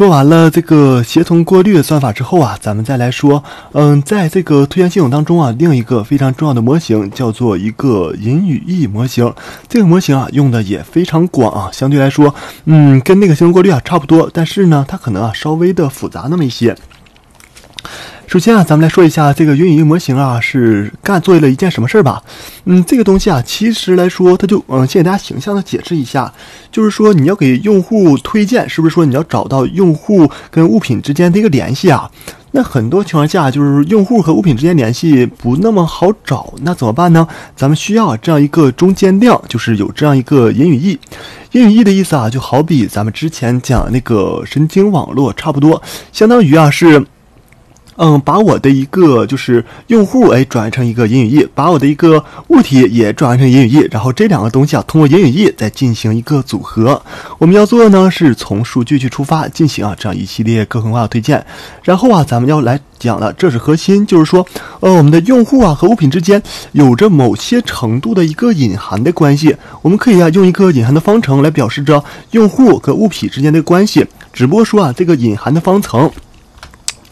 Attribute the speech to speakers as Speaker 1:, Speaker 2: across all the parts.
Speaker 1: 说完了这个协同过滤的算法之后啊，咱们再来说，嗯，在这个推荐系统当中啊，另一个非常重要的模型叫做一个引语义模型。这个模型啊，用的也非常广啊，相对来说，嗯，跟那个协同过滤啊差不多，但是呢，它可能啊稍微的复杂那么一些。首先啊，咱们来说一下这个云语义模型啊是干做了一件什么事儿吧。嗯，这个东西啊，其实来说，它就嗯，先给大家形象的解释一下，就是说你要给用户推荐，是不是说你要找到用户跟物品之间的一个联系啊？那很多情况下，就是用户和物品之间联系不那么好找，那怎么办呢？咱们需要这样一个中间量，就是有这样一个引语义。引语义的意思啊，就好比咱们之前讲那个神经网络差不多，相当于啊是。嗯，把我的一个就是用户哎转成一个引语义，把我的一个物体也转成引语义，然后这两个东西啊通过引语义再进行一个组合。我们要做的呢是从数据去出发进行啊这样一系列个性化的推荐。然后啊咱们要来讲了，这是核心，就是说呃我们的用户啊和物品之间有着某些程度的一个隐含的关系。我们可以啊用一个隐含的方程来表示着用户和物品之间的关系，只不过说啊这个隐含的方程。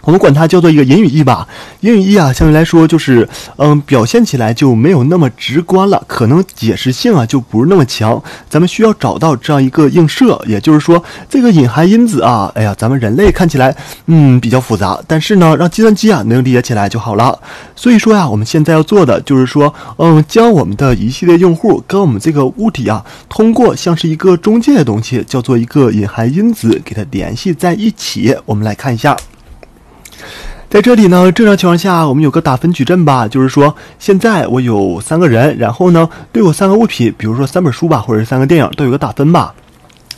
Speaker 1: 我们管它叫做一个引语义吧。引语义啊，相对来说就是，嗯，表现起来就没有那么直观了，可能解释性啊就不是那么强。咱们需要找到这样一个映射，也就是说，这个隐含因子啊，哎呀，咱们人类看起来，嗯，比较复杂，但是呢，让计算机啊能理解起来就好了。所以说呀，我们现在要做的就是说，嗯，将我们的一系列用户跟我们这个物体啊，通过像是一个中介的东西，叫做一个隐含因子，给它联系在一起。我们来看一下。在这里呢，正常情况下，我们有个打分矩阵吧，就是说，现在我有三个人，然后呢，对我三个物品，比如说三本书吧，或者是三个电影，都有个打分吧。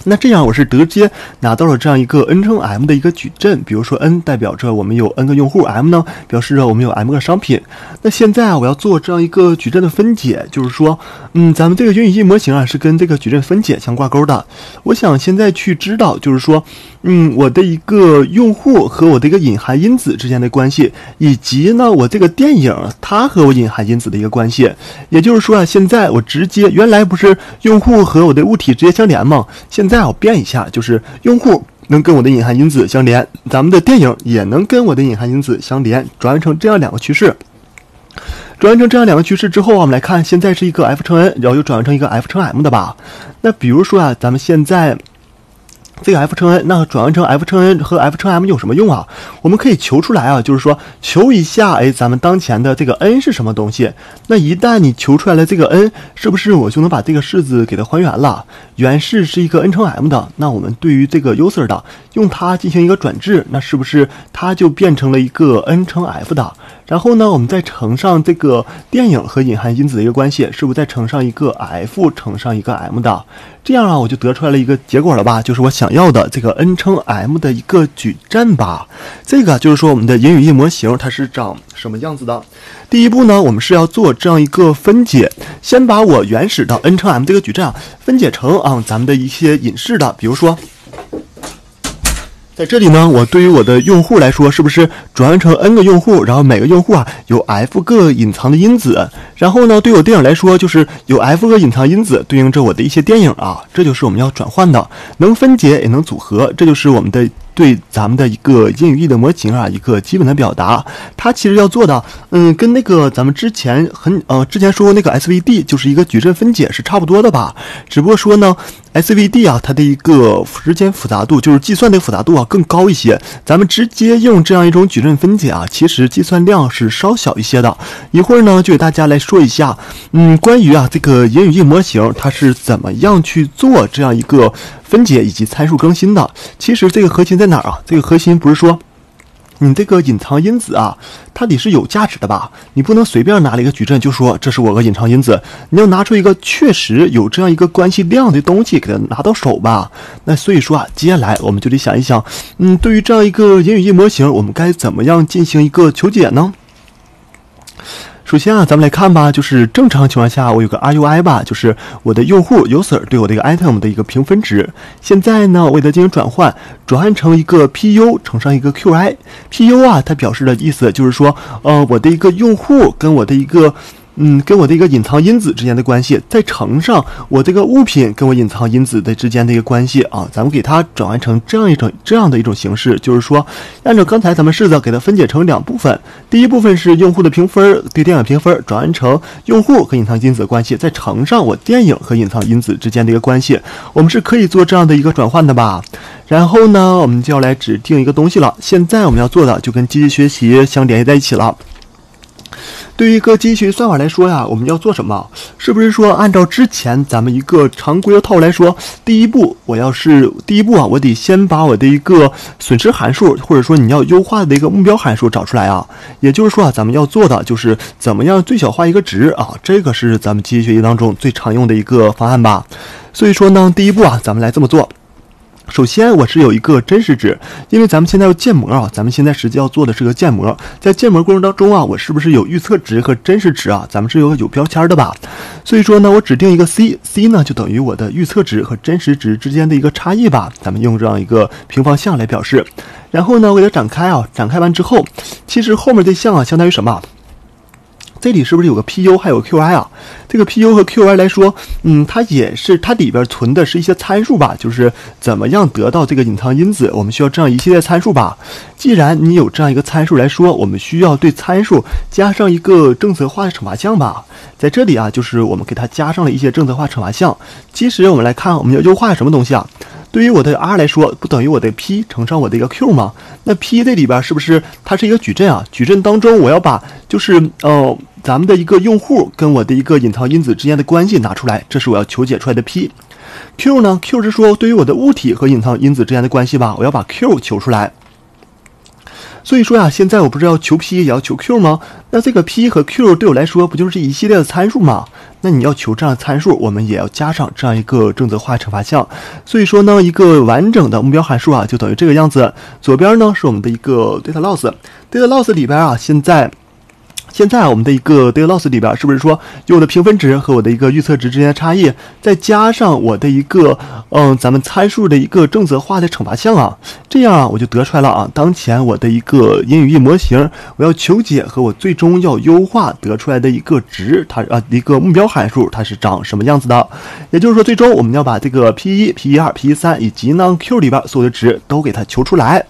Speaker 1: 那这样我是直接拿到了这样一个 n 乘 m 的一个矩阵，比如说 n 代表着我们有 n 个用户，m 呢表示着我们有 m 个商品。那现在啊，我要做这样一个矩阵的分解，就是说，嗯，咱们这个云语义模型啊是跟这个矩阵分解相挂钩的。我想现在去知道，就是说，嗯，我的一个用户和我的一个隐含因子之间的关系，以及呢，我这个电影它和我隐含因子的一个关系。也就是说啊，现在我直接原来不是用户和我的物体直接相连吗？现再我变一下，就是用户能跟我的隐含因子相连，咱们的电影也能跟我的隐含因子相连，转换成这样两个趋势。转换成这样两个趋势之后，我们来看，现在是一个 f 乘 n，然后又转换成一个 f 乘 m 的吧。那比如说啊，咱们现在。这个 f 乘 n，那转换成 f 乘 n 和 f 乘 m 有什么用啊？我们可以求出来啊，就是说求一下，哎，咱们当前的这个 n 是什么东西？那一旦你求出来了这个 n，是不是我就能把这个式子给它还原了？原式是一个 n 乘 m 的，那我们对于这个 user 的，用它进行一个转置，那是不是它就变成了一个 n 乘 f 的？然后呢，我们再乘上这个电影和隐含因子的一个关系，是不是再乘上一个 f 乘上一个 m 的？这样啊，我就得出来了一个结果了吧？就是我想要的这个 n 乘 m 的一个矩阵吧。这个就是说我们的隐语义模型它是长什么样子的。第一步呢，我们是要做这样一个分解，先把我原始的 n 乘 m 这个矩阵啊分解成啊咱们的一些隐式的，比如说。在这里呢，我对于我的用户来说，是不是转换成 n 个用户，然后每个用户啊有 f 个隐藏的因子，然后呢，对我电影来说，就是有 f 个隐藏因子对应着我的一些电影啊，这就是我们要转换的，能分解也能组合，这就是我们的。对咱们的一个英语义的模型啊，一个基本的表达，它其实要做的，嗯，跟那个咱们之前很呃之前说那个 SVD 就是一个矩阵分解是差不多的吧？只不过说呢，SVD 啊，它的一个时间复杂度就是计算的复杂度啊更高一些。咱们直接用这样一种矩阵分解啊，其实计算量是稍小一些的。一会儿呢，就给大家来说一下，嗯，关于啊这个引语义模型它是怎么样去做这样一个。分解以及参数更新的，其实这个核心在哪儿啊？这个核心不是说你这个隐藏因子啊，它得是有价值的吧？你不能随便拿了一个矩阵就说这是我的隐藏因子，你要拿出一个确实有这样一个关系量的东西给它拿到手吧？那所以说啊，接下来我们就得想一想，嗯，对于这样一个隐语义模型，我们该怎么样进行一个求解呢？首先啊，咱们来看吧，就是正常情况下，我有个 RUI 吧，就是我的用户 user 对我的一个 item 的一个评分值。现在呢，我给它进行转换，转换成一个 PU 乘上一个 QI。PU 啊，它表示的意思就是说，呃，我的一个用户跟我的一个。嗯，跟我的一个隐藏因子之间的关系，再乘上我这个物品跟我隐藏因子的之间的一个关系啊，咱们给它转换成这样一种这样的一种形式，就是说，按照刚才咱们试着给它分解成两部分，第一部分是用户的评分对电影评分，转换成用户和隐藏因子的关系，再乘上我电影和隐藏因子之间的一个关系，我们是可以做这样的一个转换的吧？然后呢，我们就要来指定一个东西了。现在我们要做的就跟机器学习相联系在一起了。对于一个机器学习算法来说呀，我们要做什么？是不是说按照之前咱们一个常规的套路来说，第一步我要是第一步啊，我得先把我的一个损失函数，或者说你要优化的一个目标函数找出来啊。也就是说啊，咱们要做的就是怎么样最小化一个值啊，这个是咱们机器学习当中最常用的一个方案吧。所以说呢，第一步啊，咱们来这么做。首先，我是有一个真实值，因为咱们现在要建模啊，咱们现在实际要做的是个建模，在建模过程当中啊，我是不是有预测值和真实值啊？咱们是有有标签的吧？所以说呢，我指定一个 c，c 呢就等于我的预测值和真实值之间的一个差异吧？咱们用这样一个平方项来表示。然后呢，我给它展开啊，展开完之后，其实后面这项啊，相当于什么？这里是不是有个 Pu 还有 Qi 啊？这个 Pu 和 Qi 来说，嗯，它也是它里边存的是一些参数吧？就是怎么样得到这个隐藏因子？我们需要这样一系列参数吧？既然你有这样一个参数来说，我们需要对参数加上一个正则化的惩罚项吧？在这里啊，就是我们给它加上了一些正则化惩罚项。其实我们来看，我们要优化什么东西啊？对于我的 r 来说，不等于我的 p 乘上我的一个 q 吗？那 p 这里边是不是它是一个矩阵啊？矩阵当中，我要把就是呃咱们的一个用户跟我的一个隐藏因子之间的关系拿出来，这是我要求解出来的 p。q 呢？q 是说对于我的物体和隐藏因子之间的关系吧？我要把 q 求出来。所以说呀，现在我不是要求 p 也要求 q 吗？那这个 p 和 q 对我来说不就是一系列的参数吗？那你要求这样的参数，我们也要加上这样一个正则化惩罚项。所以说呢，一个完整的目标函数啊，就等于这个样子。左边呢是我们的一个 data loss，data loss 里边啊，现在。现在我们的一个 data loss 里边，是不是说有我的评分值和我的一个预测值之间的差异，再加上我的一个嗯，咱们参数的一个正则化的惩罚项啊？这样啊，我就得出来了啊。当前我的一个英语义模型，我要求解和我最终要优化得出来的一个值，它啊一个目标函数，它是长什么样子的？也就是说，最终我们要把这个 p 一、p 一二、p 一三以及呢 q 里边所有的值都给它求出来。